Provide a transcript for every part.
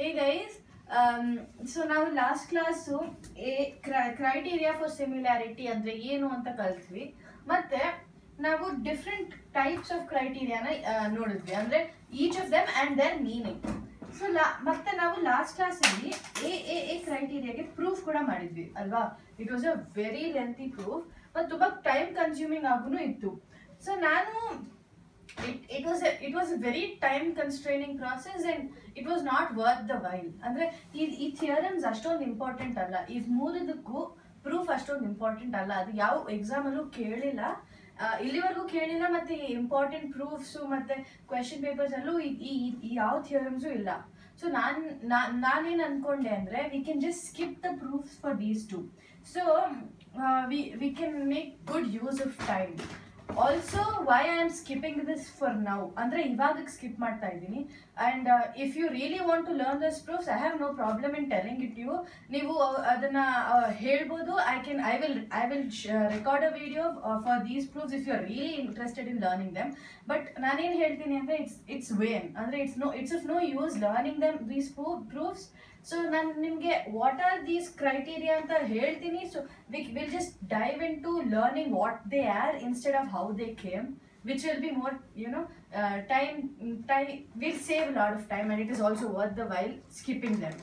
Hey guys, um, so ನಾವು last class a criteria for similarity ಅಂದ್ರೆ ಏನು ಅಂತ ಕಲಿತ್ವಿ. ಮತ್ತೆ ನಾವು ಡಿಫ್ರೆಂಟ್ ಟೈಪ್ಸ್ ಆಫ್ ಕ್ರೈಟೀರಿಯಾನ ನೋಡಿದ್ವಿ. ಅಂದರೆ each of them and their meaning so ಲಾ ಮತ್ತೆ ನಾವು ಲಾಸ್ಟ್ ಕ್ಲಾಸಲ್ಲಿ ಎ ಎ ಎ ಕ್ರೈಟೀರಿಯಾಗೆ ಪ್ರೂಫ್ ಕೂಡ ಮಾಡಿದ್ವಿ ಅಲ್ವಾ? It was a very lengthy proof ಮತ್ತು ತುಂಬ ಟೈಮ್ ಕನ್ಸ್ಯೂಮಿಂಗ್ ಆಗೂ ಇತ್ತು. ಸೊ ನಾನು it, it was a, it was a very time constraining process and it was not worth the while. ಅಂದ್ರೆ ಈ ಈ ಥಿಯರಮ್ಸ್ ಅಷ್ಟೊಂದು ಇಂಪಾರ್ಟೆಂಟ್ ಅಲ್ಲ. ಈ ಮೂರದಕ್ಕೂ ಪ್ರೂಫ್ ಅಷ್ಟೊಂದು ಇಂಪಾರ್ಟೆಂಟ್ ಅಲ್ಲ. ಅದು ಯಾವ ಎಕ್ಸಾಮ್ ಅಲ್ಲೂ ಕೇಳಿಲ್ಲ. ಇಲ್ಲಿವರೆಗೂ ಕೇಳಿಲ್ಲ ಮತ್ತೆ ಇಂಪಾರ್ಟೆಂಟ್ ಪ್ರೂಫ್ಸು ಮತ್ತೆ ಕ್ವೆಶನ್ ಪೇಪರ್ಸ್ ಅಲ್ಲೂ ಈ ಈ- ಈ ಯಾವ ಥಿಯರಮ್ಸು ಇಲ್ಲ. ಸೊ ನಾನು ನಾನೇನು ಅನ್ಕೊಂಡೆ ಅಂದರೆ we can just skip the proofs for these two so we we can make good use of time also why I am skipping this for now ಅಂದರೆ ಇವಾಗ ಸ್ಕಿಪ್ ಮಾಡ್ತಾ ಇದ್ದೀನಿ. And if you really want to learn this proofs I have no problem in telling it you ನೀವು ಅದನ್ನು ಅದನ್ನ ಅಹ್, ಹೇಳ್ಬೋದು. I can I will I will record a video for these proofs if you are really interested in learning them but ನಾನೇನು ಹೇಳ್ತೀನಿ ಅಂದರೆ it's it's vain ಅಂದರೆ it's no it's if no use learning them these proofs so ನಾನು ನಿಮಗೆ what are these criteria ಅಂತ ಹೇಳ್ತೀನಿ so we will just dive into learning what they are instead of how they came which will be more you know uh, time time will save a lot of time and it is also worth the while skipping them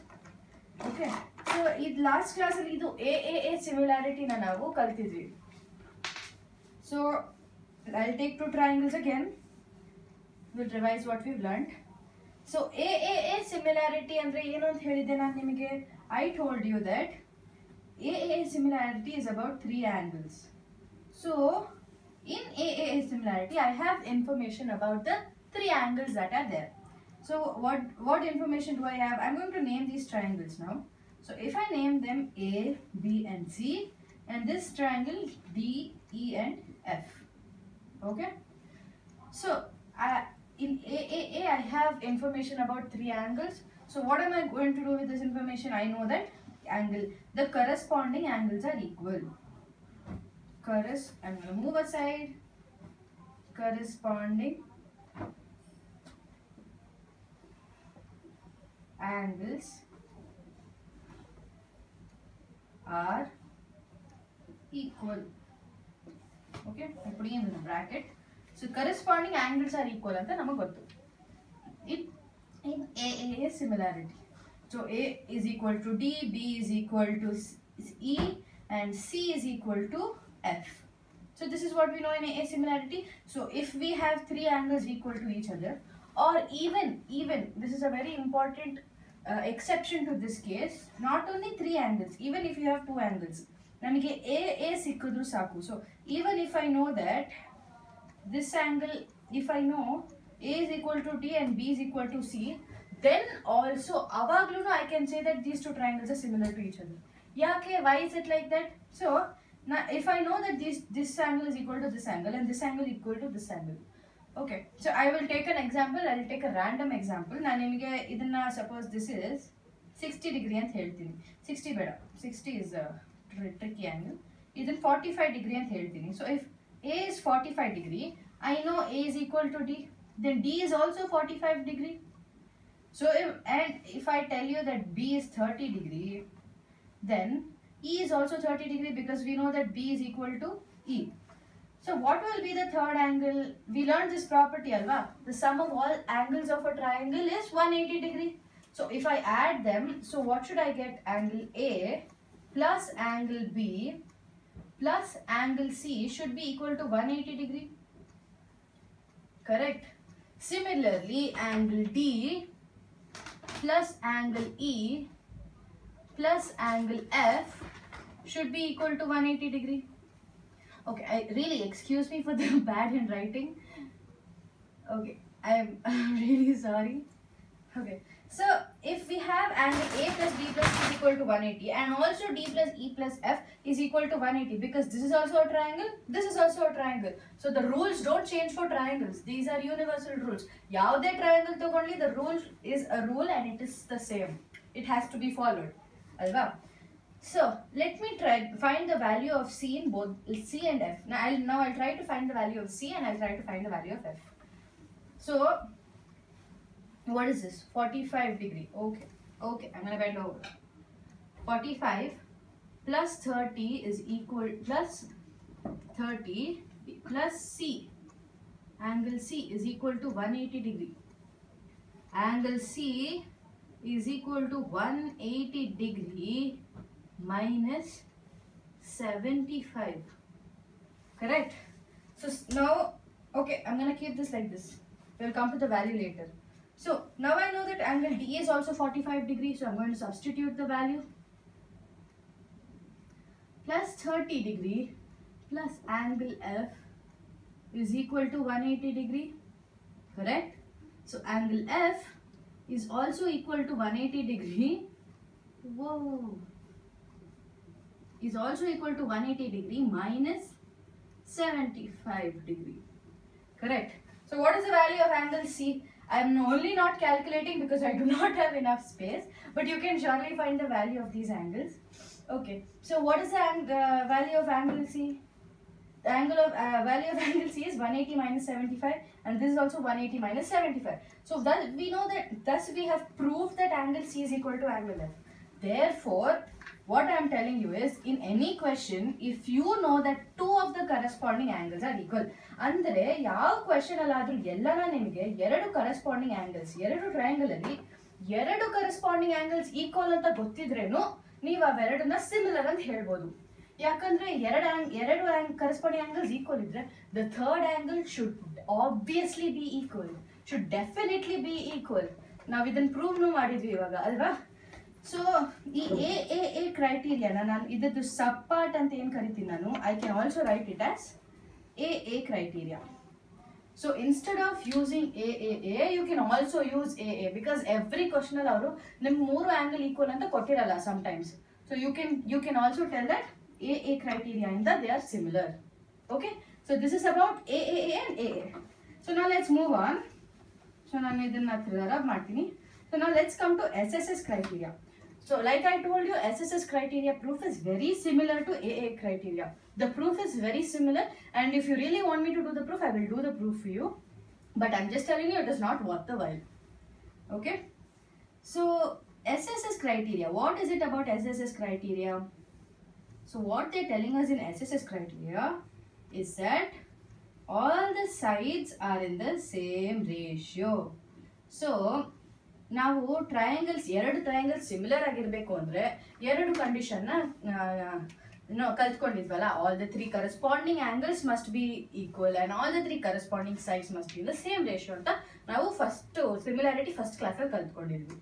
okay so ಇದು last ಕ್ಲಾಸಲ್ಲಿ ಇದು A A A ಸಿಮಿಲಾರಿಟಿನ ನಾವು ಕಲ್ತಿದ್ವಿ so I take two triangles again will revise what we learned so A A A similarity ಅಂದ್ರೆ ಏನು ಅಂತ ಹೇಳಿದ್ದೆ ನಾನು ನಿಮಗೆ I told you that A A similarity is about three angles so in AAA similarity, I have information about the three angles that are there. So what, what information do I have? I'm going to name these triangles now. So if I name them A, B and C and this triangle D, E and F. Okay. So I, in AAA I have information about three angles. So what am I going to do with this information? I know that angle, the corresponding angles are equal corres I'm going to move aside corresponding angles are equal okay I'm putting in the bracket so corresponding angles are equal ಅಂತ ನಮಗೆ ಗೊತ್ತು in in AAA similarity so A is equal to D B is equal to E and C is equal to F. So this is what we know in a similarity. So if we have three angles equal to each other, or even even this is a very important uh, exception to this case. Not only three angles, even if you have two angles, ನಮಗೆ A A ಸಿಕ್ಕಿದ್ರು ಸಾಕು so even if I know that this angle if I know A is equal to D and B is equal to C then also avaglu I can say that these two triangles are similar to each other yake why is it like that so now if I know that this this angle is equal to this angle and this angle equal to this angle okay so I will take an example I will take a random example ನಾನು ನಿಮಗೆ ಇದನ್ನ suppose this is 60 degree ಅಂತ ಹೇಳ್ತೀನಿ 60 ಬೇಡ 60 is a tricky angle ಇದನ್ನ 45 degree ಅಂತ ಹೇಳ್ತೀನಿ so if a is 45 degree I know A is equal to D then D is also 45 degree so if and if I tell you that B is 30 degree then E is also 30 degree because we know that B is equal to E. So what will be the third angle? We learned this property, alva. The sum of all angles of a triangle is 180 degree. So if I add them, so what should I get? Angle A plus angle B plus angle C should be equal to 180 degree. Correct. Similarly, angle D plus angle E plus angle F should be equal to 180 degree. Okay, I really excuse me for the bad handwriting. Okay, I'm, I'm really sorry. Okay, so if we have angle A plus B plus C is equal to 180 and also D plus E plus F is equal to 180 because this is also a triangle, this is also a triangle. So the rules don't change for triangles. These are universal rules. Yavde triangle took only the rule is a rule and it is the same. It has to be followed. Alva. So let me try find the value of C in both C and F. Now I'll now I'll try to find the value of C and I'll try to find the value of F. So what is this? 45 degree. Okay. Okay, I'm gonna bend over. 45 plus 30 is equal plus 30 plus C. Angle C is equal to 180 degree. Angle C is equal to 180 degree minus 75. Correct? So now, okay, I'm gonna keep this like this. We'll come to the value later. So now I know that angle D is also 45 degrees, so I'm going to substitute the value. Plus 30 degree plus angle F is equal to 180 degree. Correct? So angle F is also equal to 180 degree. Whoa. Is also equal to 180 degree minus 75 degree. Correct. So what is the value of angle C? I am only not calculating because I do not have enough space. But you can surely find the value of these angles. Okay. So what is the uh, value of angle C? The angle of uh, value of angle C is 180 minus 75 and this is also 180 minus 75. So that we know that thus we have proved that angle C is equal to angle F. Therefore, what I am telling you is in any question, if you know that two of the corresponding angles are equal, ಅಂದರೆ ಯಾವ question ಅಲ್ಲಾದ್ರೂ ಎಲ್ಲನ ನಿಮಗೆ ಎರಡು corresponding angles ಎರಡು ಟ್ರಯಾಂಗಲಲ್ಲಿ ಎರಡು corresponding angles equal ಅಂತ ಗೊತ್ತಿದ್ರೇನು ನೀವು ಅವೆರಡನ್ನ similar ಅಂತ ಹೇಳ್ಬೋದು. ಯಾಕಂದ್ರೆ ಎರಡು ಆ್ಯಂಗ್ ಎರಡು ಆ್ಯಂಗ್ ಕರೆಸ್ಪಾಂಡಿಂಗ್ ಆ್ಯಂಗಲ್ಸ್ ಈಕ್ವಲ್ ಇದ್ರೆ the third angle should obviously be equal should definitely be equal ನಾವು ಇದನ್ನು ಪ್ರೂವ್ನು ಮಾಡಿದ್ವಿ ಇವಾಗ ಅಲ್ವಾ? ಸೊ ಈ ಎ ಎ ಎ ಕ್ರೈಟೀರಿಯಾನ ನಾನು ಇದದ್ದು ಸಬ್ ಪಾರ್ಟ್ ಅಂತ ಏನು ಕರಿತೀನಿ ನಾನು I can also write it as A A criteria so instead of using A A A you can also use A A because every ಕ್ವಶನಲ್ಲಿ ಅವರು ನಿಮ್ಗೆ ಮೂರು ಆ್ಯಂಗಲ್ ಈಕ್ವಲ್ ಅಂತ ಕೊಟ್ಟಿರಲ್ಲ sometimes so you can you can also tell that A A criteria ಇಂದ they are similar okay so this is about A A A and A A so ನಾ let's move on so ನಾನು ಇದನ್ನ ಹತ್ರ ಮಾಡ್ತೀನಿ. So ನಾವು let's come to S S S criteria So like I told you, SSS criteria proof is very similar to AA criteria. The proof is very similar and if you really want me to do the proof, I will do the proof for you. But I'm just telling you it is not worth the while. Okay? So SSS criteria, what is it about SSS criteria? So what they're telling us in SSS criteria is that all the sides are in the same ratio. So ನಾವು triangles ಎರಡು triangles similar ಆಗಿರಬೇಕು ಅಂದ್ರೆ ಎರಡು ಕಂಡೀಷನ್ನ ನಾವು ಕಲ್ತ್ಕೊಂಡಿದ್ವಲ್ಲ all the three corresponding angles must be equal and all the three corresponding size must be the same ratio ಅಂತ ನಾವು first similarity first ಕ್ಲಾಸಲ್ಲಿ ಕಲ್ತ್ಕೊಂಡಿದ್ವಿ.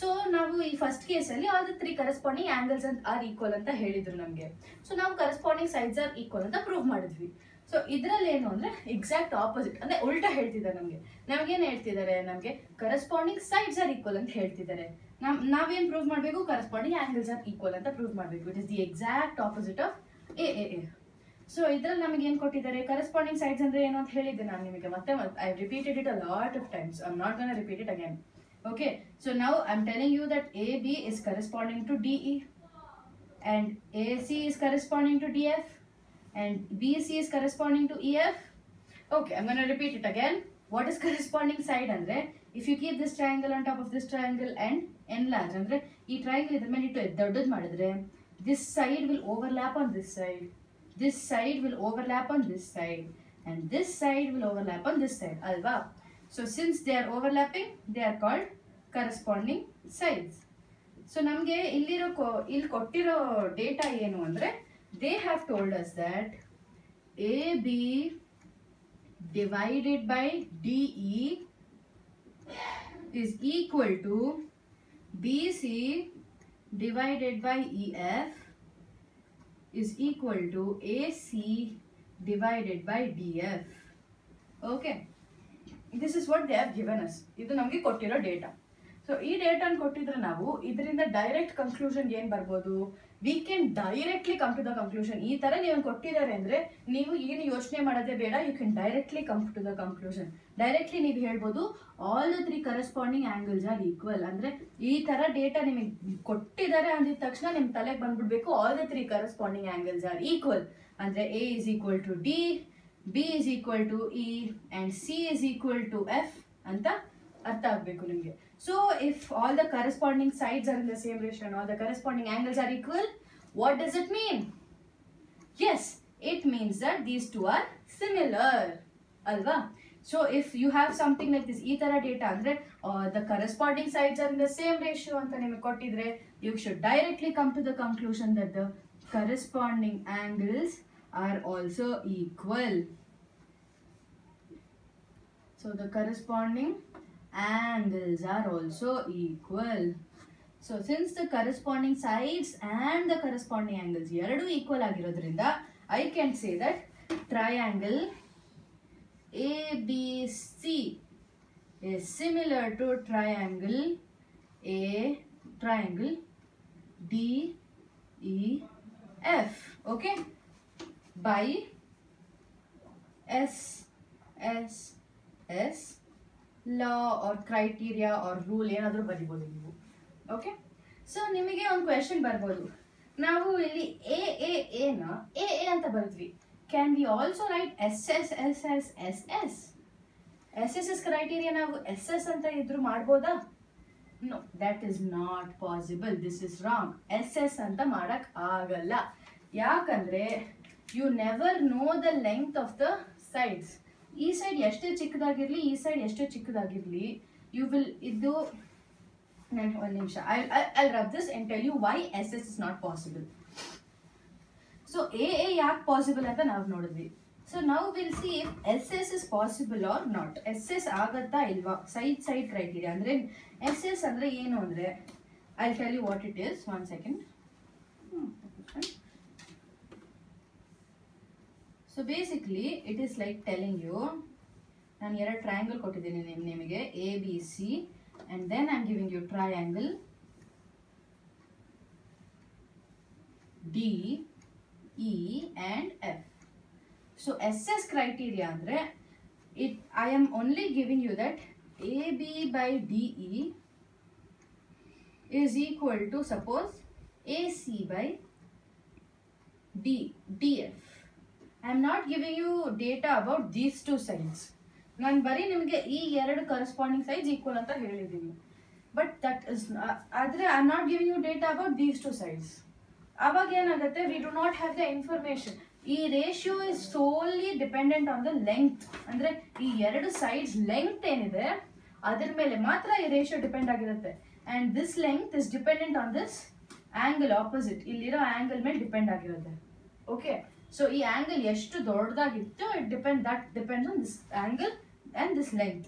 ಸೊ ನಾವು ಈ ಫಸ್ಟ್ ಕೇಸಲ್ಲಿ all the three corresponding angles ಅಂತ ಆರ್ ಈಕ್ವಲ್ ಅಂತ ಹೇಳಿದ್ರು ನಮಗೆ. ಸೊ ನಾವು ಕರೆಸ್ಪಾಂಡಿಂಗ್ ಸೈಡ್ಸ್ ಆರ್ ಈಕ್ವಲ್ ಅಂತ ಪ್ರೂವ್ ಮಾಡಿದ್ವಿ. ಸೊ ಇದರಲ್ಲಿ ಏನು ಅಂದ್ರೆ ಎಕ್ಸಾಕ್ಟ್ ಆಪೋಸಿಟ್ ಅಂದ್ರೆ ಉಲ್ಟಾ ಹೇಳ್ತಿದ್ದಾರೆ ನಮಗೆ. ನಮಗೇನು ಹೇಳ್ತಿದ್ದಾರೆ? ನಮಗೆ ಕರೆಸ್ಪಾಂಡಿಂಗ್ ಸೈಡ್ಸ್ ಆರ್ ಈಕ್ವಲ್ ಅಂತ ಹೇಳ್ತಿದ್ದಾರೆ. ನಮ್, ನಾವೇನ್ ಪ್ರೂವ್ ಮಾಡಬೇಕು? ಕರೆಸ್ಪಾಂಡಿಂಗ್ ಆಂಗಲ್ಸ್ ಆರ್ ಈಕ್ವಲ್ ಅಂತ ಪ್ರೂವ್ ಮಾಡಬೇಕು. It is the exact opposite of A A A so ಇದ್ರಲ್ಲಿ ನಮಗೆ ಏನು ಕೊಟ್ಟಿದ್ದಾರೆ? ಕರೆಸ್ಪಾಂಡಿಂಗ್ ಸೈಡ್ಸ್ ಅಂದ್ರೆ ಏನು ಅಂತ ಹೇಳಿದ್ದೆ ನಾನು ನಿಮಗೆ. ಮತ್ತೆ I repeated it a lot of times I not gonna repeat it again okay so now I am telling you that A B is corresponding to D E and A C is corresponding to D DF and BC is corresponding to EF. Okay, I'm going to repeat it again. What is corresponding side andre? If you keep this triangle on top of this triangle and enlarge andre, ee triangle is ಮೇಲೆ ಇಟ್ಟು ದೊಡ್ಡದು this side will overlap on this side. This side will overlap on this side. And this side will overlap on this side. Alva. So since they are overlapping, they are called corresponding sides. So, ನಮಗೆ ಇಲ್ಲಿರೋ data ಕೊಟ್ಟಿರೋ they have told us that A B divided by D E is equal to BC divided by EF is equal to AC divided by DF. Okay. This is what they have given us. ಇದು ನಮಗೆ ಕೊಟ್ಟಿರೋ data so ಈ ಡೇಟಾನ ಕೊಟ್ಟಿದ್ರೆ ನಾವು ಇದರಿಂದ direct conclusion ಏನ್ ಬರ್ಬೋದು we can directly come to the conclusion ಈ ತರ ನೀವು ಕೊಟ್ಟಿದ್ದಾರೆ ಅಂದ್ರೆ ನೀವು ಏನು ಯೋಚನೆ ಮಾಡೋದೇ ಬೇಡ you can directly come to the conclusion directly ನೀವು ಹೇಳ್ಬೋದು all the three corresponding angles are equal ಅಂದ್ರೆ ಈ ತರ ಡೇಟಾ ನಿಮಗೆ ಕೊಟ್ಟಿದ್ದಾರೆ ಅಂದಿದ ತಕ್ಷಣ ನಿಮ್ ತಲೆಗೆ ಬಂದ್ಬಿಡ್ಬೇಕು all the three corresponding angles are equal ಅಂದ್ರೆ A is equal to D B is equal to E and C is equal to F ಅಂತ ಅರ್ಥ ಆಗ್ಬೇಕು ನಿಮಗೆ. So if all the corresponding sides are in the same ratio and all the corresponding angles are equal, what does it mean? Yes, it means that these two are similar. Alva? So if you have something like this, ಈ ತರ data ಅಂದ್ರೆ the corresponding sides R in the same ratio ಅಂತ ನಿಮಗೆ ಕೊಟ್ಟಿದ್ರೆ you should directly come to the conclusion that the corresponding angles are also equal So the corresponding angles are also equal. So since the corresponding sides and the corresponding angles ಎರಡು equal ಆಗಿರೋದ್ರಿಂದ I can say that triangle ABC is similar to triangle A triangle DEF okay by S S S law or criteria or rule ಏನಾದರೂ ಬರಿಬೋದು ನೀವು. Okay so ನಿಮಗೆ ಒಂದು question ಬರ್ಬೋದು. ನಾವು ಇಲ್ಲಿ ಎ ಎ ಎನ ಎ ಎ ಅಂತ ಬರೆದ್ವಿ. Can we also write S S S S S S S S S criteria ನಾವು ಎಸ್ ಎಸ್ ಅಂತ ಇದ್ರು ಮಾಡ್ಬೋದಾ? No that is not possible this is wrong S S ಅಂತ ಮಾಡಕ್ ಆಗಲ್ಲ. ಯಾಕಂದ್ರೆ you never know the length of the sides ಈ side ಎಷ್ಟೇ ಚಿಕ್ಕದಾಗಿರಲಿ, ಈ ಸೈಡ್ ಎಷ್ಟೇ ಚಿಕ್ಕದಾಗಿರಲಿ ಯು ವಿಲ್ ಇದು ನಾನು ಒಂದು ನಿಮಿಷ. I I rub this tell you why S S is not possible so A A ಯಾಕೆ ಪಾಸಿಬಲ್ ಅಂತ ನಾವು ನೋಡಿದ್ವಿ. ಸೊ ನಾವು will see S S is possible or not S S ಆಗತ್ತಾ ಇಲ್ವಾ? ಸೈಡ್ ಸೈಡ್ ಕ್ರೈಟೀರಿಯಾ ಅಂದರೆ ಎಸ್ ಎಸ್ ಅಂದರೆ ಏನು ಅಂದರೆ I tell you what it is one second so basically it is like telling you ನಾನು ಎರಡು triangle ಕೊಟ್ಟಿದ್ದೀನಿ ನಿಮ್, ನಿಮಗೆ A B C and then I am giving you triangle D E and F so S S criteria ಅಂದರೆ it I am only giving you that A B by D E is equal to suppose AC by D DF. I am not giving you data about these two sides ನಾನು ಬರೀ ನಿಮಗೆ ಈ ಎರಡು corresponding sides equal ಅಂತ ಹೇಳಿದ್ದೀನಿ. But that is ಆದರೆ I am not giving you data about these two sides ಅವಾಗ ಏನಾಗುತ್ತೆ? We do not have the information ಈ ratio is solely dependent on the length ಅಂದರೆ ಈ ಎರಡು ಸೈಡ್ಸ್ ಲೆಂತ್ ಏನಿದೆ, ಅದ್ರ ಮೇಲೆ ಮಾತ್ರ ಈ ರೇಷಿಯೋ ಡಿಪೆಂಡ್ ಆಗಿರುತ್ತೆ. And this length is dependent on this angle opposite ಇಲ್ಲಿರೋ ಆ್ಯಂಗಲ್ ಮೇಲೆ ಡಿಪೆಂಡ್ ಆಗಿರುತ್ತೆ. ಓಕೆ ಸೊ ಈ ಆ್ಯಂಗಲ್ ಎಷ್ಟು ದೊಡ್ಡದಾಗಿತ್ತು it depend that depends on this angle and this length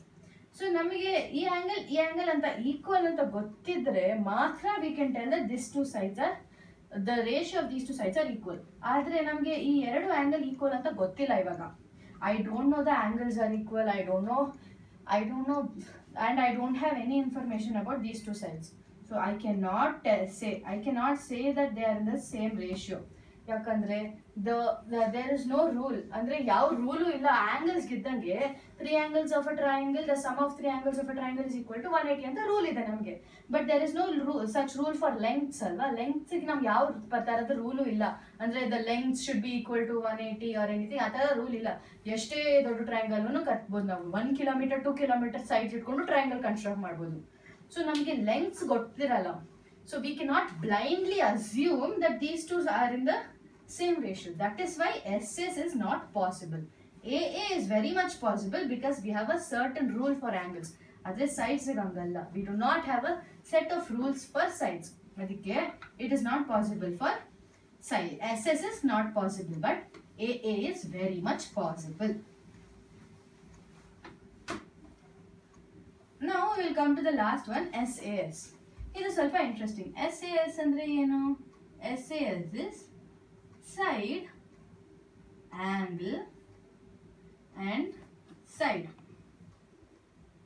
so ನಮಗೆ ಈ ಆ್ಯಂಗಲ್ ಈ ಆ್ಯಂಗಲ್ ಅಂತ ಈಕ್ವಲ್ ಅಂತ ಗೊತ್ತಿದ್ರೆ ಮಾತ್ರ we can tell that this two sides are the ratio of these two sides are equal ಆದರೆ ನಮಗೆ ಈ ಎರಡು ಆ್ಯಂಗಲ್ ಈಕ್ವಲ್ ಅಂತ ಗೊತ್ತಿಲ್ಲ ಇವಾಗ. I don't know the angles are equal I don't know I don't know and I don't have any information about these two sides so I can not say I can not say that they are in the same ratio ಯಾಕಂದ್ರೆ the there is no rule ಅಂದ್ರೆ ಯಾವ rule ಇಲ್ಲ angles ಇದ್ದಂಗೆ three angles of a triangle the sum of three angles of a triangle is equal to one eighty ಅಂತ rule ಇದೆ ನಮಗೆ. But there is no such rule for lengths ಅಲ್ವಾ? Lengths ನಮ್ಗೆ ಯಾವ ತರದ ರೂಲು ಇಲ್ಲ. ಅಂದ್ರೆ the length should be equal to one eighty or anything ಆ ತರ ರೂಲ್ ಇಲ್ಲ. ಎಷ್ಟೇ ದೊಡ್ಡ ಟ್ರಯಾಂಗಲ್ನು ಕಟ್ಬೋದು ನಾವು. One kilometre to kilometre side ಇಟ್ಕೊಂಡು ಟ್ರಯಾಂಗಲ್ ಕನ್ಸ್ಟ್ರಕ್ಟ್ ಮಾಡ್ಬೋದು. ಸೊ ನಮಗೆ ಲೆಂತ್ಸ್ ಗೊತ್ತಿರಲ್ಲ. So we can not blindly assume that these twos are in the same ratio. That is why SS is not possible. AA is very much possible because we have a certain rule for angles. Other sides ಇರಂಗಲ್ಲ. We do not have a set of rules for sides. ಅದಕ್ಕೆ it is not possible for side. SS is not possible but AA is very much possible. Now we will come to the last one SAS. ಇದು ಸ್ವಲ್ಪ interesting S A S ಅಂದ್ರೆ ಏನು S A S is side angle and side.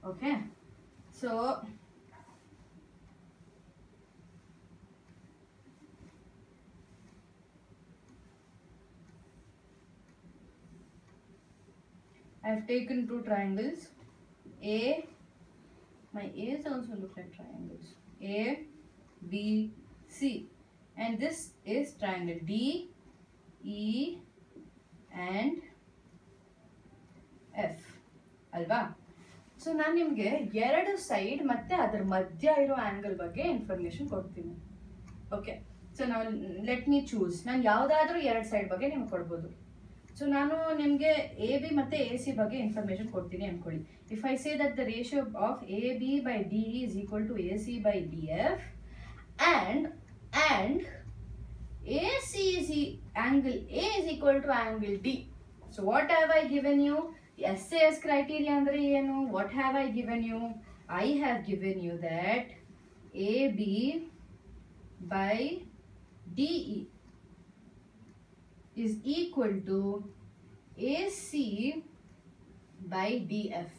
Okay. So I have taken two triangles. A my A's also look like triangles. A B C. And this is triangle D E and F. ಅಲ್ವಾ? So ನಾನು ನಿಮಗೆ ಎರಡು side ಮತ್ತೆ ಅದ್ರ ಮಧ್ಯ ಇರೋ angle ಬಗ್ಗೆ information ಕೊಡ್ತೀನಿ. ಓಕೆ ಸೊ ನಾವು ಲೆಟ್ ಮೀ ಚೂಸ್ ನಾನು ಯಾವುದಾದ್ರೂ ಎರಡು ಸೈಡ್ ಬಗ್ಗೆ ನಿಮ್ಗೆ ಕೊಡ್ಬೋದು. ಸೊ ನಾನು ನಿಮಗೆ ಎ ಬಿ ಮತ್ತು ಎ ಸಿ ಬಗ್ಗೆ ಇನ್ಫಾರ್ಮೇಷನ್ ಕೊಡ್ತೀನಿ ಅಂದ್ಕೊಳ್ಳಿ if I say that the ratio of A B by D is equal to A C by D F and and AC is angle A is equal to angle D. So what have I given you? SAS criteria andre ಏನು what have I given you? I have given you that AB by DE is equal to AC by DF.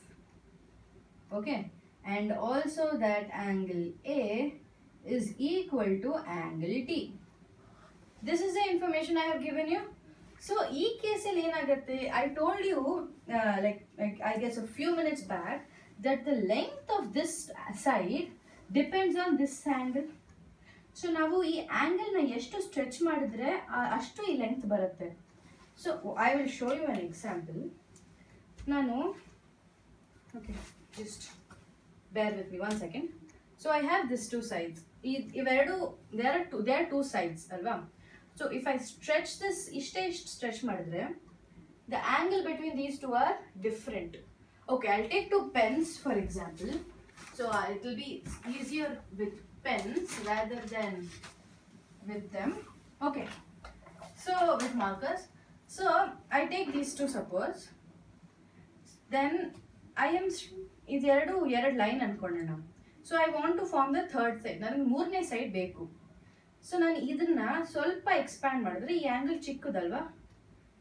Okay. And also that angle A is equal to angle D. This is the information I have given you so ಈ ಕೇಸಲ್ಲಿ ಏನಾಗುತ್ತೆ? I told you like like I guess a few minutes back that the length of this side depends on this angle so ನಾವು ಈ ಆ್ಯಂಗಲ್ನ ಎಷ್ಟು stretch ಮಾಡಿದ್ರೆ ಅಷ್ಟು ಈ length ಬರುತ್ತೆ. So I will show you an example ನಾನು okay just bear with me one second so I have this two sides ಇವೆರಡು they are two they are two sides ಅಲ್ವಾ? So if I stretch this ಇಷ್ಟೇ ಇಷ್ಟು stretch ಮಾಡಿದ್ರೆ the angle between these two are different okay I'll take to pens for example so it will be easier with pens rather then with them. Okay. So with markers. So I take these two suppose. Then I am ಇದೆರಡು ಎರಡು line ಅನ್ಕೊಳ್ಳೋಣ so I want to form the third side ನನಗೆ ಮೂರನೇ side ಬೇಕು so ನಾನು ಇದನ್ನ ಸ್ವಲ್ಪ expand ಮಾಡಿದ್ರೆ ಈ angle ಚಿಕ್ಕದಲ್ವಾ?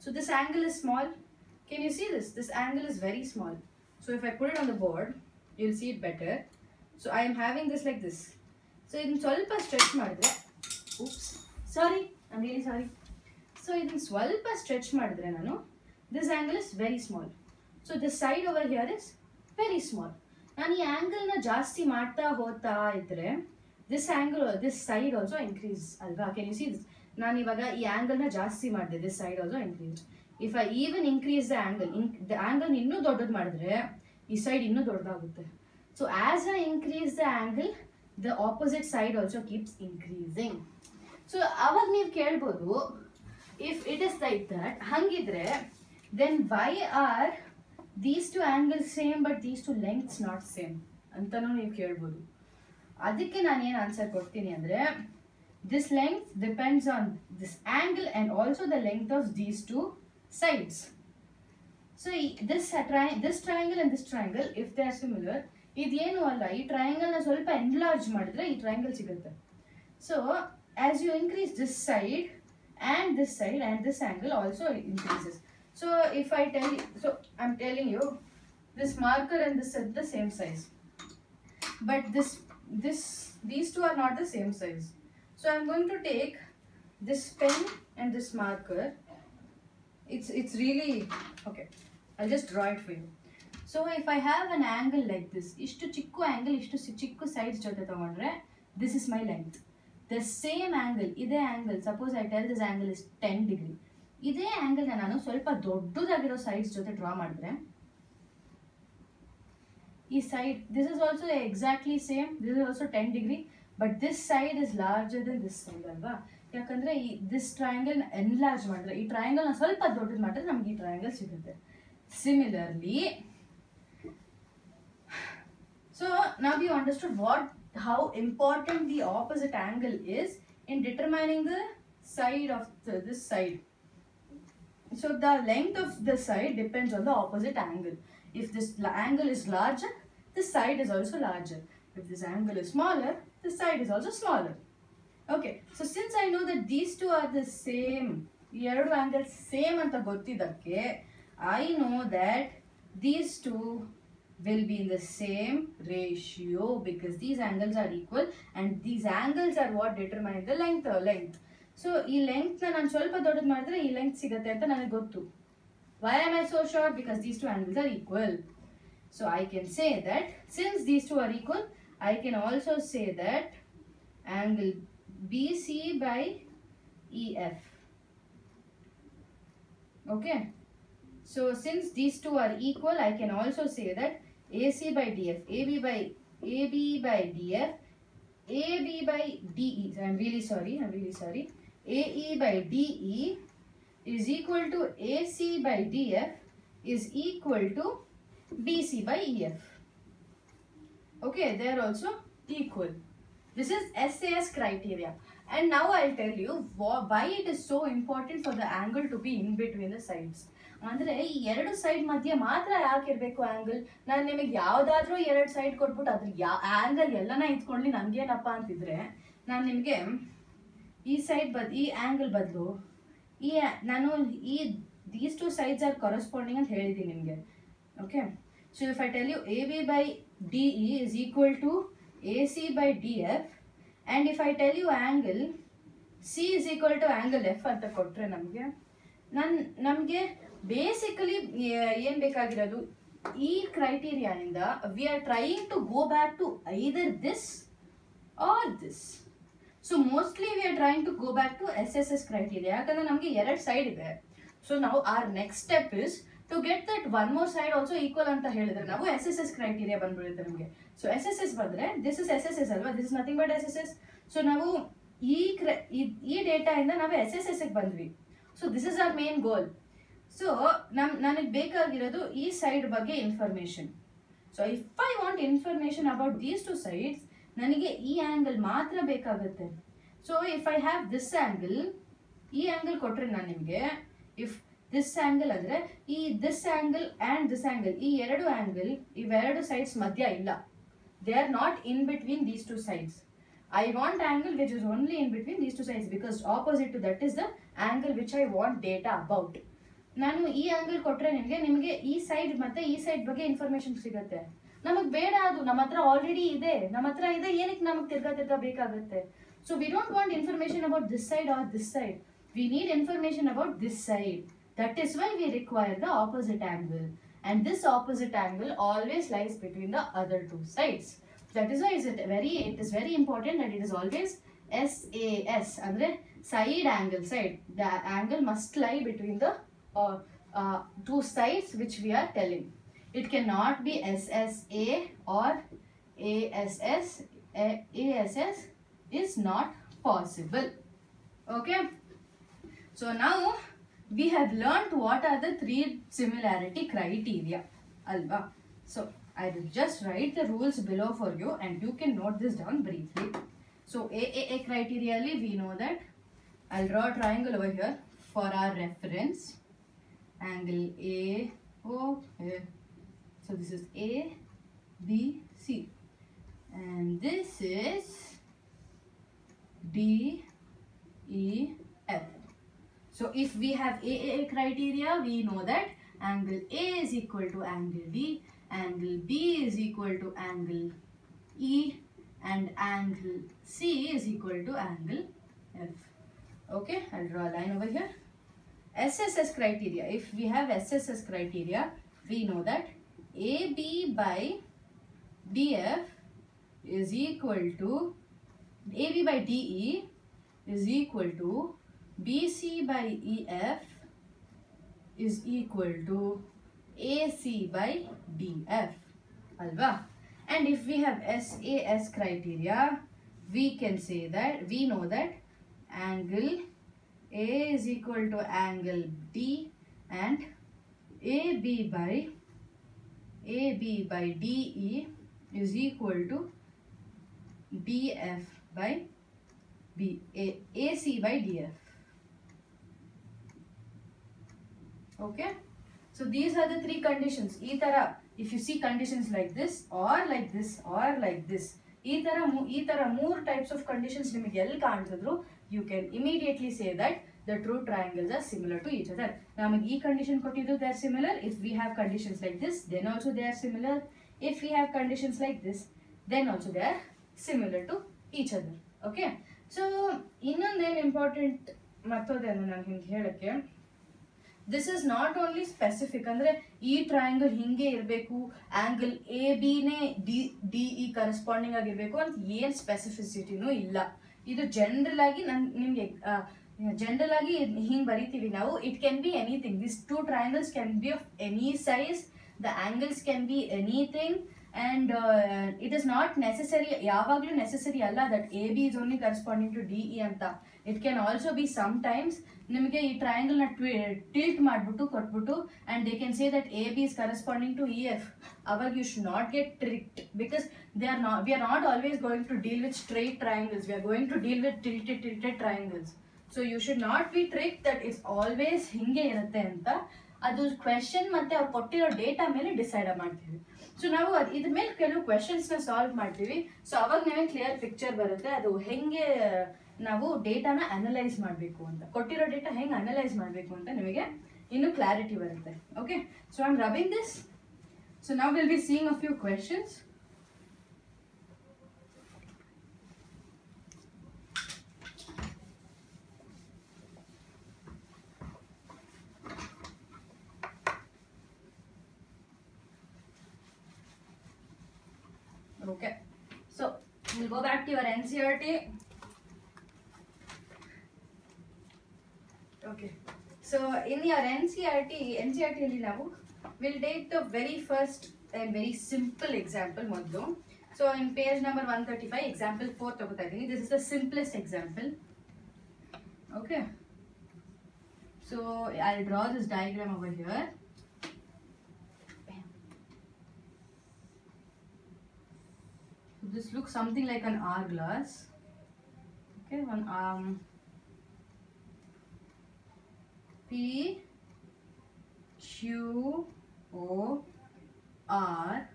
So this angle is small can you see this this angle is very small so if I put on the board you will see it better so I am having this like this so ಇದನ್ನ ಸ್ವಲ್ಪ stretch ಮಾಡಿದ್ರೆ oops sorry I'm really sorry so ಇದನ್ನ ಸ್ವಲ್ಪ stretch ಮಾಡಿದ್ರೆ ನಾನು this angle is very small so this side over here is very small ನಾನು ಈ ಆ್ಯಂಗಲ್ನ ಜಾಸ್ತಿ ಮಾಡ್ತಾ ಹೋಗ್ತಾ ಇದ್ರೆ this angle this side also increase ಅಲ್ವಾ ಕೆನ್ ಯು ಸಿ ನಾನು ಇವಾಗ ಈ ಆ್ಯಂಗಲ್ನ ಜಾಸ್ತಿ ಮಾಡಿದೆ this side also increase if I even increase the angle in the angle ಇನ್ನೂ ದೊಡ್ಡದು ಮಾಡಿದ್ರೆ, ಈ ಸೈಡ್ ಇನ್ನೂ ದೊಡ್ಡದಾಗುತ್ತೆ. So as I increase the angle the opposite side also keeps increasing so ಅವಾಗ ನೀವು ಕೇಳ್ಬೋದು if it is like that ಹಂಗಿದ್ರೆ then why are these two angle same but these two lengths not same ಅಂತಲೂ ನೀವು ಕೇಳ್ಬೋದು. ಅದಕ್ಕೆ ನಾನು ಏನು ಆನ್ಸರ್ ಕೊಡ್ತೀನಿ ಅಂದರೆ this length depends on this angle and also the length of these two sides so this try this triangle and this triangle if they are similar ಇದೇನು ಅಲ್ಲ ಈ ಟ್ರಯಾಂಗಲ್ನ ಸ್ವಲ್ಪ ಎನ್ಲಾರ್ಜ್ ಮಾಡಿದ್ರೆ ಈ ಟ್ರಯಾಂಗಲ್ ಸಿಗುತ್ತೆ so as you increase this side and this side and this angle also increases. So if I tell you, so I'm telling you, this marker and this are the same size, but this this these two are not the same size. So I'm going to take this pen and this marker. It's it's really okay. I'll just draw it for you. So if I have an angle like this, ishtu chikku angle, ishtu chikku sides size tagondre this is my length. the same angle ಇದೇ angle suppose i tell this angle is 10 degree ಇದೇ angle ನಾನು ಸ್ವಲ್ಪ ದೊಡ್ಡದಾಗಿರೋ sides ಜೊತೆ draw ಮಾಡಿದ್ರೆ ಈ side this is also exactly same this is also ten degree but this side is larger than this side ಅಲ್ವಾ ಯಾಕಂದ್ರೆ ಈ ದಿಸ್ ಟ್ರಯಾಂಗಲ್ ಎನ್ಲಾರ್ಜ್ ಮಾಡಿದ್ರೆ ಈ ಟ್ರಯಾಂಗಲ್ನ ಸ್ವಲ್ಪ ದೊಡ್ಡದು ಮಾಡಿದ್ರೆ ನಮ್ಗೆ ಈ ಟ್ರಯಾಂಗಲ್ ಸಿಗುತ್ತೆ similarly So now you understood what how important the opposite angle is in determining the side of the, this side. So the length of the side depends on the opposite angle. If this angle is larger, this side is also larger. If this angle is smaller, the side is also smaller. Okay, so since I know that these two are the same, ಎರಡು angle same ಅಂತ ಗೊತ್ತಿದ್ದಕ್ಕೆ I know that these two will be in the same ratio because these angles are equal and these angles are what determine the length length so ಈ length ನಾನು ಸ್ವಲ್ಪ ದೊಡ್ಡದು ಮಾಡಿದ್ರೆ ಈ length ಸಿಗುತ್ತೆ ಅಂತ ನನಗೆ Why am I so sure? Because these two angles are equal. So I can say that since these two are equal, I can also say that angle BC by EF. Okay. So since these two are equal, I can also say that AC by DF, AB by AB by DF, AB by DE. So I'm really sorry. I'm really sorry. AE by DE is equal to AC by DF is equal to BC by EF. Okay, they are also equal. This is SAS criteria. And now I'll tell you why it is so important for the angle to be in between the sides. ಅಂದ್ರೆ ಈ ಎರಡು side ಮಧ್ಯೆ ಮಾತ್ರ ಯಾಕೆ ಇರಬೇಕು angle ನಾನು ನಿಮಗೆ ಯಾವ್ದಾದ್ರೂ ಎರಡು ಸೈಡ್ ಕೊಟ್ಬಿಟ್ಟು ಅದ್ರ ಯಾ ಆಂಗಲ್ ಎಲ್ಲನ ಇತ್ಕೊಳ್ಳಿ ನನ್ಗೇನಪ್ಪ ಅಂತಿದ್ರೆ ನಾನು ನಿಮಗೆ ಈ ಸೈಡ್ ಬದ್ ಈ ಆಂಗಲ್ ಬದಲು ಈ, ನಾನು ಈ these two sides are corresponding ಅಂತ ಹೇಳಿದ್ದೀನಿ ನಿಮಗೆ. Okay so if I tell you A B by D E is equal to A C by D F and if I tell you angle C is equal to angle F ಅಂತ ಕೊಟ್ಟರೆ ನಮಗೆ ನನ್ನ ನಮಗೆ basically ಏನು ಬೇಕಾಗಿರೋದು? ಈ ಕ್ರೈಟೀರಿಯಾನಿಂದ we are trying to go back to either this or this so mostly we are trying to go back to S S S criteria ಯಾಕಂದ್ರೆ ನಮಗೆ ಎರಡು ಸೈಡ್ ಇದೆ ಸೊ ನಾವು our next step is to get that one more side also equal ಅಂತ ಹೇಳಿದ್ರೆ ನಾವು S S S criteria ಬಂದ್ಬಿಡುತ್ತೆ ನಮಗೆ ಸೊ ಎಸ್ ಎಸ್ ಎಸ್ ಬಂದ್ರೆ this is S S S ಅಲ್ವಾ this is nothing but S S S so ನಾವು ಈ ಕ್ರ ಈ- ಈ ಡೇಟಾಯಿಂದ ನಾವು ಎಸ್ ಎಸ್ ಎಸ್ ಬಂದ್ವಿ so this is our main goal so ನಮ್ ನನಗೆ ಬೇಕಾಗಿರೋದು ಈ ಸೈಡ್ ಬಗ್ಗೆ information so if I want information about these two sides ನನಗೆ ಈ ಆ್ಯಂಗಲ್ ಮಾತ್ರ ಬೇಕಾಗುತ್ತೆ. So if I have this angle ಈ ಆ್ಯಂಗಲ್ ಕೊಟ್ಟರೆ ನಾನು ನಿಮಗೆ ಇಫ್ ದಿಸ್ ಆ್ಯಂಗಲ್ ಅಂದರೆ ಈ this angle and this angle ಈ ಎರಡು ಆ್ಯಂಗಲ್ ಇವೆರಡು ಸೈಡ್ಸ್ ಮಧ್ಯ ಇಲ್ಲ. They are not in between these two sides I want angle which is only in between these two sides because opposite to that is the angle which I want data about ನಾನು ಈ angle ಕೊಟ್ಟರೆ ನಿಮಗೆ ನಿಮಗೆ ಈ side ಮತ್ತೆ ಈ side ಬಗ್ಗೆ information ಸಿಗುತ್ತೆ. ನಮಗೆ ಬೇಡ ಅದು ನಮ್ಮ ಹತ್ರ ಆಲ್ರೆಡಿ ಇದೆ ನಮ್ಮ ಹತ್ರ ಇದೆ ಏನಕ್ಕೆ ನಮಗೆ ತಿರ್ಗಾ ತಿರ್ಗಾ ಬೇಕಾಗುತ್ತೆ so we don't want information about this side or this side we need information about this side that is why we require the opposite angle and this opposite angle always lies between the other two sides that is why is it very it is very important that it is always SAS andre side angle side the angle must lie between the uh, uh, two sides which we are telling it cannot be SSA or ASS ASS is not possible okay so now we have learnt what are the three similarity criteria. Alva. So I will just write the rules below for you and you can note this down briefly. So AAA criteria we know that I'll draw a triangle over here for our reference. Angle A, O, A. So this is A, B, C. And this is D, E, F. So if we have AAA criteria, we know that angle A is equal to angle D, angle B is equal to angle E, and angle C is equal to angle F. Okay, I'll draw a line over here. SSS criteria. If we have SSS criteria, we know that AB by DF is equal to AB by DE is equal to BC by EF is equal to AC by DF. Alva. And if we have SAS criteria, we can say that we know that angle A is equal to angle D and AB by A B by D is equal to D F by B A C by D F okay so these are three condition if you see condition like this or like this or like this types of condition का you can immediately say that the two triangles are similar to each other ನಮಗೆ ಈ condition ಕೊಟ್ಟಿದ್ದು they are similar if we have conditions like this then also they are similar if we have conditions like this then also they are similar to each other okay so ಇನ್ನೊಂದೇನು important ಮತ್ತೋದೇನು ನಾನು ಹಿಂಗೆ ಹೇಳೋಕ್ಕೆ? This is not only specific ಅಂದರೆ ಈ triangle ಹಿಂಗೆ ಇರಬೇಕು angle A ಬಿನೇ ಡಿ ಡಿ ಇ ಕರೆಸ್ಪಾಂಡಿಂಗ್ ಆಗಿರಬೇಕು ಅಂತ ಏನು ಸ್ಪೆಸಿಫಿಸಿಟಿನೂ ಇಲ್ಲ. ಇದು ಜನರಲ್ ಆಗಿ ನನ್ ನಿಮ್ಗೆ ಜನರಲ್ ಆಗಿ ಹಿಂಗ್ ಬರಿತೀವಿ ನಾವು it can be anything this two triangles can be of any size the angles can be anything and it is not necessary ಯಾವಾಗಲೂ ನೆಸೆಸರಿ ಅಲ್ಲ that A B is only corresponding to D E ಅಂತ it can also be sometimes ನಿಮಗೆ ಈ ಟ್ರಯಾಂಗಲ್ನ tilt ಮಾಡಿಬಿಟ್ಟು ಕೊಟ್ಬಿಟ್ಟು and they can say that A B is corresponding to E F ಅವಾಗ you should not get ಟ್ರಿಕ್ಟ್ because they are not we are not always going to deal with straight triangles we are going to deal with tilted tilted triangles so you should not be trick that it's always ಹಿಂಗೆ ಇರುತ್ತೆ ಅಂತ. ಅದು question ಮತ್ತೆ ಅವ್ರು ಕೊಟ್ಟಿರೋ data ಮೇಲೆ decide ಮಾಡ್ತೀವಿ. So ನಾವು ಇದ್ರ ಮೇಲೆ ಕೆಲವು ಕ್ವೆಶನ್ಸ್ನ ಸಾಲ್ವ್ ಮಾಡ್ತೀವಿ. ಸೊ ಅವಾಗ ನಮಗೆ ಕ್ಲಿಯರ್ ಪಿಕ್ಚರ್ ಬರುತ್ತೆ. ಅದು ಹೆಂಗೆ ನಾವು ಡೇಟಾನ ಅನಲೈಸ್ ಮಾಡಬೇಕು ಅಂತ. ಕೊಟ್ಟಿರೋ ಡೇಟಾ ಹೆಂಗೆ ಅನಲೈಸ್ ಮಾಡಬೇಕು ಅಂತ ನಿಮಗೆ ಇನ್ನು ಕ್ಲಾರಿಟಿ ಬರುತ್ತೆ. Okay so I am rubbing this so ನಾವು will be seeing a few questions go back to your NCRT. Okay. So in your NCRT, NCRT now we'll take the very first and very simple example modlo. So in page number 135, example 4 this is the simplest example. Okay. So I'll draw this diagram over here. this looks something like an hourglass. Okay, one um P Q O R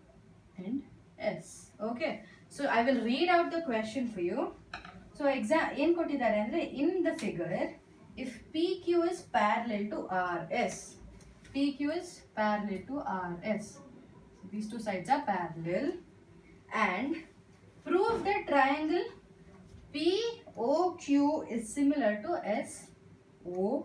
and S. Okay, so I will read out the question for you. So exam ಏನ್ ಕೊಟ್ಟಿದ್ದಾರೆ ಅಂದ್ರೆ in the figure if PQ is parallel to RS PQ is parallel to RS so these two sides are parallel and prove that triangle POQ is similar to SOR.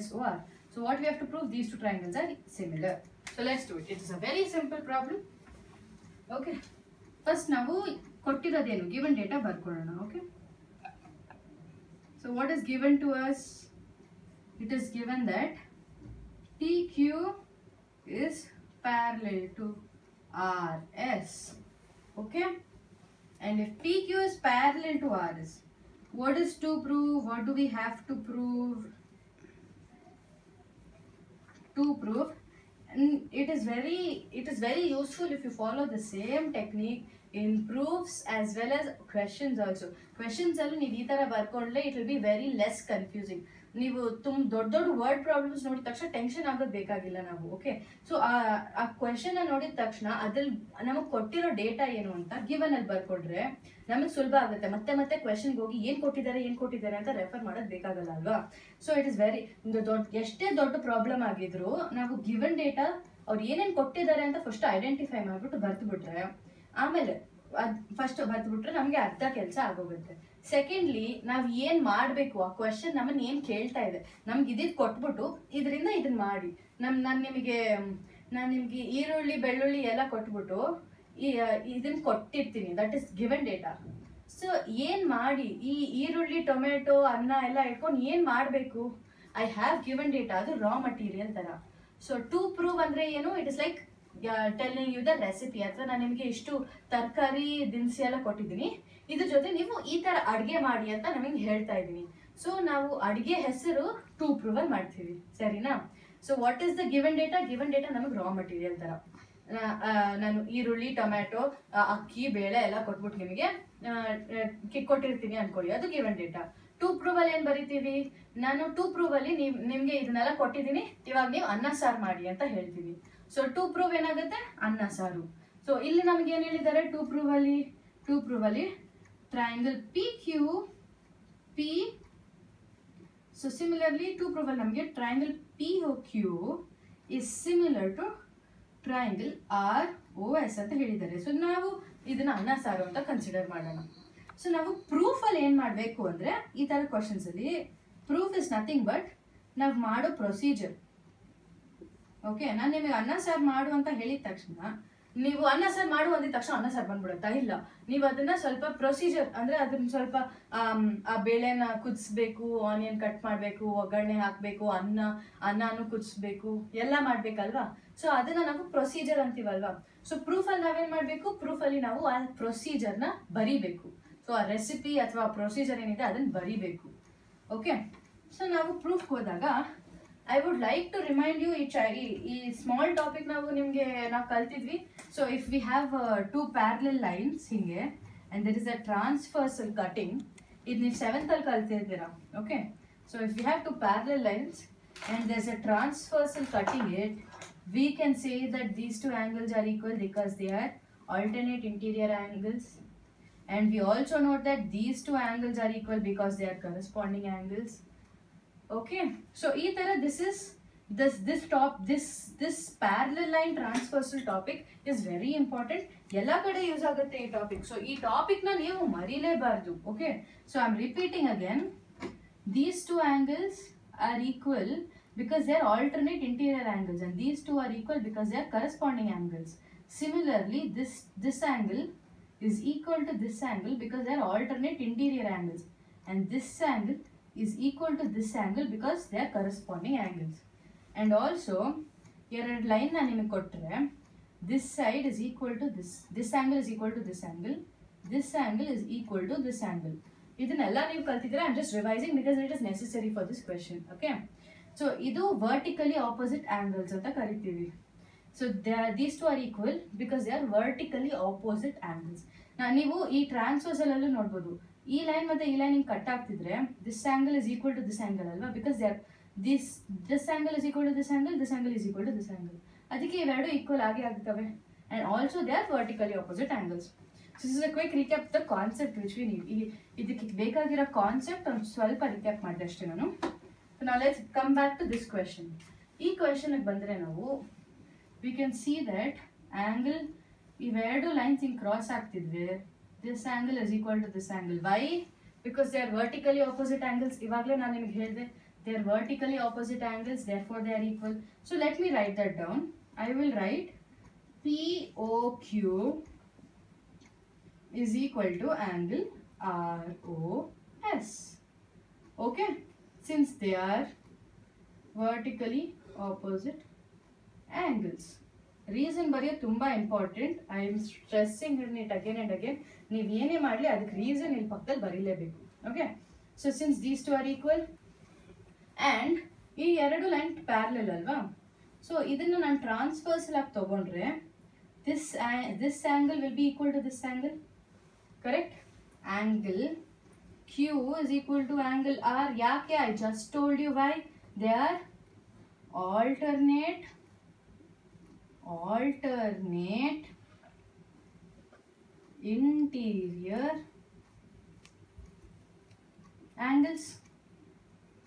SOR. So what we have to prove? These two triangles are similar. So let's do it. It is a very simple problem. Okay. First ನಾವು ಕೊಟ್ಟಿರೋದೇನು given data ಬರ್ಕೊಳ್ಳೋಣ okay so what is given to us it is given that P Q is parallel to RS. Okay. And if PQ is parallel to RS, what is to prove? What do we have to prove? To prove. And it is very it is very useful if you follow the same technique in proofs as well as questions also. Questions alone, it will be very less confusing. ನೀವು ತುಂಬ ದೊಡ್ಡ ದೊಡ್ಡ word problems ನೋಡಿದ ತಕ್ಷಣ tension ಆಗೋದು ಬೇಕಾಗಿಲ್ಲ ನಾವು okay so ಆ ಕ್ವೆಶನ್ ನೋಡಿದ ತಕ್ಷಣ ಅದ್ರಲ್ಲಿ ನಮಗೆ ಕೊಟ್ಟಿರೋ ಡೇಟಾ ಏನು ಅಂತ ಗಿವನ್ ಅಲ್ಲಿ ಬರ್ಕೊಡ್ರೆ ನಮಗೆ ಸುಲಭ ಆಗುತ್ತೆ. ಮತ್ತೆ ಮತ್ತೆ ಕ್ವೆಶನ್ಗೆ ಹೋಗಿ ಏನ್ ಕೊಟ್ಟಿದ್ದಾರೆ ಏನ್ ಕೊಟ್ಟಿದ್ದಾರೆ ಅಂತ ರೆಫರ್ ಮಾಡೋದು ಬೇಕಾಗಲ್ಲ ಅಲ್ವಾ? ಸೊ ಇಟ್ ಇಸ್ ವೆರಿ ದೊಡ್ಡ, ಎಷ್ಟೇ ದೊಡ್ಡ ಪ್ರಾಬ್ಲಮ್ ಆಗಿದ್ರು ನಾವು ಗಿವನ್ ಡೇಟಾ ಅವ್ರು ಏನೇನು ಕೊಟ್ಟಿದ್ದಾರೆ ಅಂತ ಫಸ್ಟ್ ಐಡೆಂಟಿಫೈ ಮಾಡ್ಬಿಟ್ಟು ಬರ್ತು ಬಿಟ್ರೆ ಆಮೇಲೆ ಅದು ಫಸ್ಟ್ ಬರ್ತು ಬಿಟ್ರೆ ನಮಗೆ ಅರ್ಧ ಕೆಲಸ ಆಗೋಗುತ್ತೆ. ಸೆಕೆಂಡ್ಲಿ ನಾವ್ ಏನ್ ಮಾಡ್ಬೇಕು? ಆ ಕ್ವಶನ್ ನಮ್ಮನ್ನ ಏನ್ ಕೇಳ್ತಾ ಇದೆ? ನಮ್ಗೆ ಇದಿದ್ ಕೊಟ್ಬಿಟ್ಟು ಇದರಿಂದ ಇದನ್ನ ಮಾಡಿ. ನಮ್, ನಾನು ನಿಮಗೆ, ನಾನು ನಿಮ್ಗೆ ಈರುಳ್ಳಿ, ಬೆಳ್ಳುಳ್ಳಿ ಎಲ್ಲ ಕೊಟ್ಬಿಟ್ಟು ಇದನ್ ಇದನ್ನ ಕೊಟ್ಟಿರ್ತೀನಿ. That is given data so ಏನ್ ಮಾಡಿ? ಈ ಈರುಳ್ಳಿ ಟೊಮೆಟೊ ಅನ್ನ ಎಲ್ಲ ಇಟ್ಕೊಂಡು ಏನ್ ಮಾಡ್ಬೇಕು? ಐ ಹ್ಯಾವ್ ಗಿವನ್ ಡೇಟಾ ಅದು ರಾ ಮಟೀರಿಯಲ್ ತರ. ಸೊ ಟು ಪ್ರೂವ್ ಅಂದ್ರೆ ಏನು? It is like telling you the recipe ಅಥವಾ ನಾನು ನಿಮಗೆ ಇಷ್ಟು ತರಕಾರಿ, ದಿನಸಿ ಎಲ್ಲ ಕೊಟ್ಟಿದ್ದೀನಿ. ಇದ್ರ ಜೊತೆ ನೀವು ಈ ತರ ಅಡ್ಗೆ ಮಾಡಿ ಅಂತ ನಮಗೆ ಹೇಳ್ತಾ ಇದೀನಿ ಸೊ ನಾವು ಅಡಿಗೆ ಹೆಸರು ಟು ಪ್ರೂವಲ್ ಮಾಡ್ತೀವಿ. ಸರಿನಾ? So what is the given data given data ನಮಗೆ ರಾ ಮಟೀರಿಯಲ್ ತರ. ನಾನು ಈರುಳ್ಳಿ, ಟೊಮ್ಯಾಟೊ ಅಕ್ಕಿ, ಬೇಳೆ ಎಲ್ಲ ಕೊಟ್ಬಿಟ್ಟು ನಿಮಗೆ ಕೊಟ್ಟಿರ್ತೀನಿ ಅನ್ಕೊಳ್ಳಿ. ಅದು ಗಿವನ್ ಡೇಟಾ ಟೂ ಪ್ರೂವಲ್ ಏನ್ ಬರಿತೀವಿ? ನಾನು ಟು ಪ್ರೂವ್ ಅಲ್ಲಿ ನೀವ್, ನಿಮ್ಗೆ ಇದನ್ನೆಲ್ಲ ಕೊಟ್ಟಿದ್ದೀನಿ. ಇವಾಗ ನೀವು ಅನ್ನ, ಸಾರು ಮಾಡಿ ಅಂತ ಹೇಳ್ತೀವಿ. ಸೊ ಟು ಪ್ರೂವ್ ಏನಾಗುತ್ತೆ? ಅನ್ನ, ಸಾರು. ಸೊ ಇಲ್ಲಿ ನಮ್ಗೆ ಏನ್ ಹೇಳಿದ್ದಾರೆ? ಟೂ ಪ್ರೂವ್ ಅಲ್ಲಿ to prove triangle PQ, P. So similarly, two profile namge triangle POQ is similar to triangle ROS ಅಂತ ಹೇಳಿದ್ದಾರೆ ಸೊ ನಾವು ಇದನ್ನ ಅನ್ನ ಸಾರು ಅಂತ ಕನ್ಸಿಡರ್ ಮಾಡೋಣ ಸೊ ನಾವು ಪ್ರೂಫಲ್ಲಿ ಏನು ಮಾಡಬೇಕು ಅಂದರೆ ಈ ಥರ ಕ್ವಶನ್ಸಲ್ಲಿ ಪ್ರೂಫ್ ಇಸ್ ನಥಿಂಗ್ ಬಟ್ ನಾವು ಮಾಡೋ ಪ್ರೊಸೀಜರ್ ಓಕೆ ನಾನು ನಿಮಗೆ ಅನ್ನ ಸಾರು ಮಾಡು ಅಂತ ಹೇಳಿದ ತಕ್ಷಣ ನೀವು ಅನ್ನ ಸಾರು ಮಾಡು ಅಂದಿದ ತಕ್ಷಣ ಅನ್ನ ಸಾರು ಬಂದ್ಬಿಡುತ್ತಾ? ಇಲ್ಲ. ನೀವು ಅದನ್ನ ಸ್ವಲ್ಪ ಪ್ರೊಸೀಜರ್ ಅಂದ್ರೆ ಅದನ್ನ ಸ್ವಲ್ಪ ಆ ಬೇಳೆನ ಕುದಿಸ್ಬೇಕು ಆನಿಯನ್ ಕಟ್ ಮಾಡಬೇಕು, ಒಗ್ಗರಣೆ ಹಾಕಬೇಕು, ಅನ್ನ, ಅನ್ನನೂ ಕುದಿಸ್ಬೇಕು, ಎಲ್ಲ ಮಾಡ್ಬೇಕಲ್ವಾ? ಸೊ ಅದನ್ನ ನಾವು ಪ್ರೊಸೀಜರ್ ಅಂತೀವಲ್ವಾ? ಸೊ ಪ್ರೂಫಲ್ಲಿ ನಾವೇನ್ ಮಾಡಬೇಕು? ಪ್ರೂಫಲ್ಲಿ ನಾವು ಆ ನ ಬರಿಬೇಕು. ಸೊ ಆ ರೆಸಿಪಿ ಅಥವಾ ಪ್ರೊಸೀಜರ್ ಏನಿದೆ ಅದನ್ನ ಬರಿಬೇಕು. ಓಕೆ ಸೊ ನಾವು ಪ್ರೂಫ್ ಹೋದಾಗ I would like to remind you ಈ ಚ ಈ- ಈ ಸ್ಮಾಲ್ ಟಾಪಿಕ್ ನಾವು ನಿಮಗೆ ನಾವು ಕಲ್ತಿದ್ವಿ so if we have two parallel lines ಹಿಂಗೆ and there is a transversal cutting ಇದು ನೀವು ಸೆವೆಂತಲ್ಲಿ ಕಲ್ತಿರ್ತೀರಾ okay so if we have two parallel lines and there is a transversal cutting it we can say that these two angles are equal because they are alternate interior angles and we also note that these two angles are equal because they are corresponding angles okay so ಈ ತರ this is this this top this this parallel line transversal topic is very important ಎಲ್ಲ ಕಡೆ use ಆಗುತ್ತೆ ಈ topic so ಈ topic ನ ನೀವು ಮರಿಲೇಬಾರ್ದು okay so I am repeating again these two angles are equal because they are alternate interior angles and these two are equal because they are corresponding angles similarly this this angle is equal to this angle because they are alternate interior angles and this angle is equal to this angle because they are corresponding angles. And also ಎರಡು line ನಾನು ನಿಮಗೆ ಕೊಟ್ಟರೆ this side is equal to this this angle is equal to this angle this angle is equal to this angle ಇದನ್ನೆಲ್ಲ ನೀವು ಕಲ್ತಿದ್ರೆ I'm just revising because it is necessary for this question okay so ಇದು vertically opposite angles ಅಂತ ಕರಿತೀವಿ. So these two are equal because they are vertically opposite angles ನೀವು ಈ transversal ನೋಡ್ಬೋದು. ಈ line ಮತ್ತೆ ಈ ಲೈನ್ ಹಿಂಗೆ ಕಟ್ ಆಗ್ತಿದ್ರೆ this angle is equal to this angle ಅಲ್ವಾ? Because they are this this angle is equal to this angle this angle is equal to this angle ಅದಕ್ಕೆ ಇವೆರಡು ಈಕ್ವಲ್ ಆಗಿ ಆಗ್ತವೆ. And also they are vertically opposite angles so is a quick recap the concept which we need ಈ ಇದಕ್ಕೆ ಬೇಕಾಗಿರೋ concept ಒಂದು ಸ್ವಲ್ಪ recap ಮಾಡಿದೆ ಅಷ್ಟೇ ನಾನು. ನಾವು let's come back to this question ಈ ಕ್ವೆಶನ್ಗೆ ಬಂದರೆ ನಾವು we can see that angle ಇವೆರಡು ಲೈನ್ಸ್ ಹಿಂಗೆ cross ಆಗ್ತಿದ್ವಿ. This angle is equal to this angle why because they are vertically opposite angles ಇವಾಗಲೇ ನಾನು ನಿಮಗೆ ಹೇಳಿದೆ they are vertically opposite angles there for they are equal so let me right that down I will write P O Q is equal to angle ROS. Okay, since they are vertically opposite angles. Reason ಬರೆಯೋದು ತುಂಬ important I am stressing it again and again ನೀವು ಏನೇ ಮಾಡಲಿ ಅದಕ್ಕೆ reason ಇಲ್ಲಿ ಪಕ್ಕದಲ್ಲಿ ಬರೀಲೇಬೇಕು okay so since these two are equal and ಈ ಎರಡು ಲೈನ್ ಪ್ಯಾರ್ಲಲ್ ಅಲ್ವಾ ಸೊ ಇದನ್ನು ನಾನು ಟ್ರಾನ್ಸ್ಫರ್ಸಲ್ ಆಗಿ ತೊಗೊಂಡ್ರೆ this this angle will be equal to this angle correct angle q is equal to angle r ಯಾಕೆ i just told you why they are alternate alternate interior angles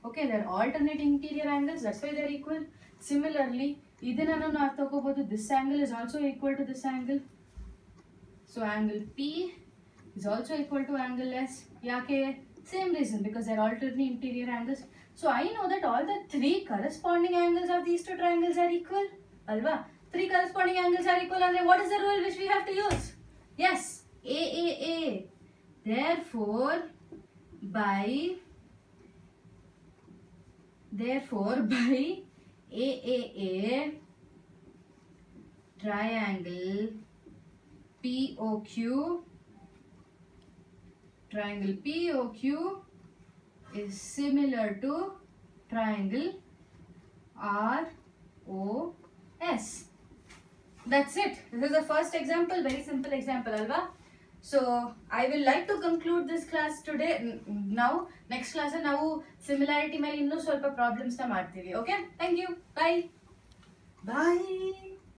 okay they're alternate interior angles that's why they're equal similarly ಇದನ್ನ ನಾವು ತಗೋಬಹುದು this angle is also equal to this angle so angle p is also equal to angle S. Yake? Same reason because they're alternate interior angles. So I know that all the three corresponding angles of these two triangles are equal. Alva? Three corresponding angles are equal and what is the rule which we have to use? Yes, A, A, A. Therefore, by therefore by A, A, A triangle POQ triangle POQ is similar to triangle ROS. That's it. This is the first example, very simple example, Alva. So I will like to conclude this class today. N- Now, next class ನಾವು similarity ಮೇಲೆ solpa problems na ಮಾಡ್ತೀವಿ okay thank you bye bye